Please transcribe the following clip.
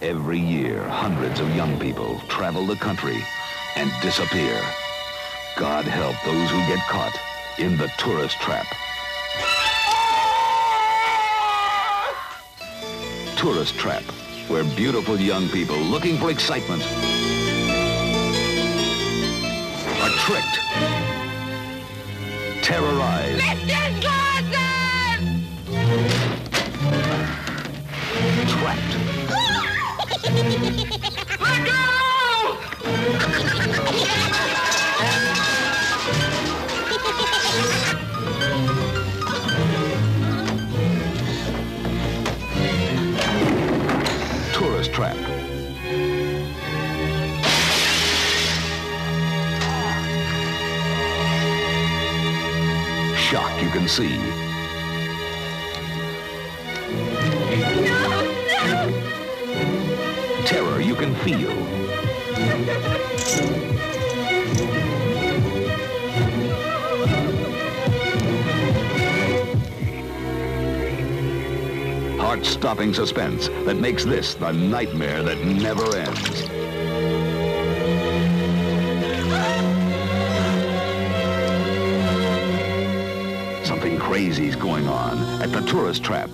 Every year, hundreds of young people travel the country and disappear. God help those who get caught in the tourist trap. Tourist trap, where beautiful young people looking for excitement are tricked, terrorized, trapped. Tourist trap. Shock you can see. Terror you can feel. Heart-stopping suspense that makes this the nightmare that never ends. Something crazy's going on at the tourist trap.